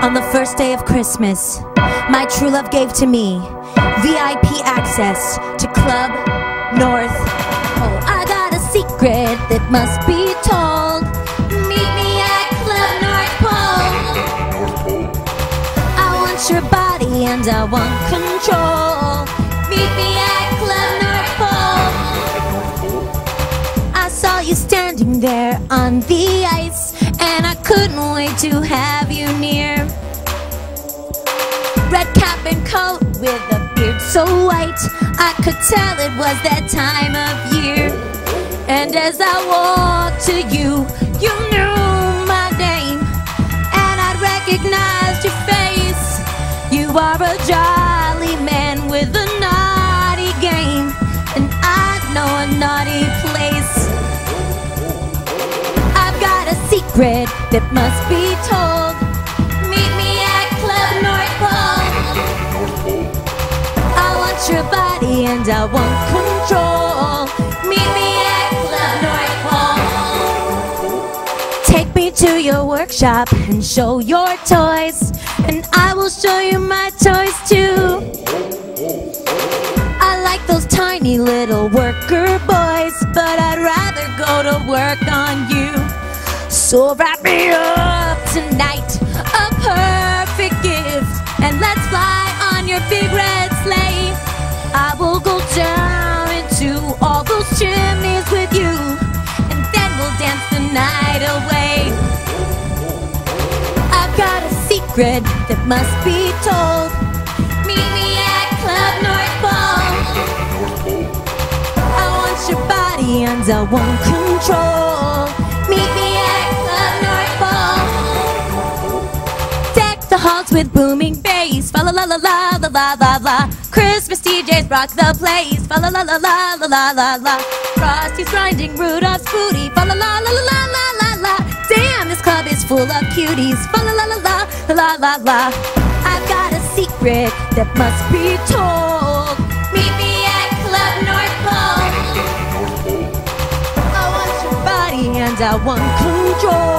On the first day of Christmas, my true love gave to me VIP access to Club North Pole. I got a secret that must be told. Meet me at Club North Pole. I want your body and I want control. Meet me at Club North Pole. I saw you standing there on the ice, and I couldn't wait to have with a beard so white, I could tell it was that time of year. And as I walked to you, you knew my name, and I recognized your face. You are a jolly man with a naughty game, and I know a naughty place. I've got a secret that must be told. I want control. Meet me at Club North Pole. Take me to your workshop and show your toys, and I will show you my toys too. I like those tiny little worker boys, but I'd rather go to work on you. So wrap me up tonight, a perfect gift, and let's fly on your big red secret that must be told. Meet me at Club North Pole. North Pole. I want your body and I want control. Meet me at Club North Pole. Deck the halls with booming bass. Fa la la la la la la la la. Christmas DJs rock the place. Fa la la la la la la la la. Frosty's grinding Rudolph's booty. Fa la la la la la la la. Damn, this club is full of cuties. Fa la la la la la la. I've got a secret that must be told. Meet me at Club North Pole. I want your body and I want control.